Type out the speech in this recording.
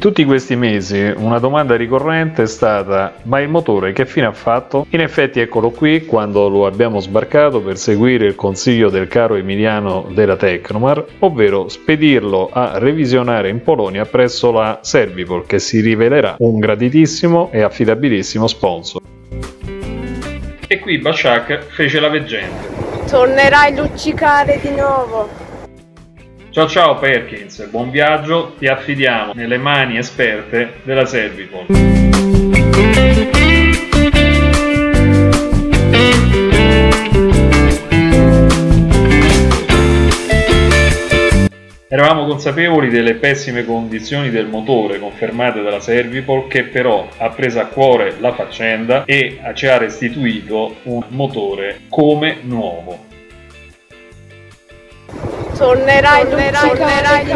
tutti questi mesi una domanda ricorrente è stata ma il motore che fine ha fatto? In effetti eccolo qui quando lo abbiamo sbarcato per seguire il consiglio del caro Emiliano della Tecnomar, ovvero spedirlo a revisionare in Polonia presso la Servipol che si rivelerà un graditissimo e affidabilissimo sponsor. E qui Bashak fece la veggente. Tornerai a luccicare di nuovo. Ciao ciao Perkins, buon viaggio, ti affidiamo nelle mani esperte della Servipol. Eravamo consapevoli delle pessime condizioni del motore confermate dalla Servipol che però ha preso a cuore la faccenda e ci ha restituito un motore come nuovo թորներ այն ներայն ներայն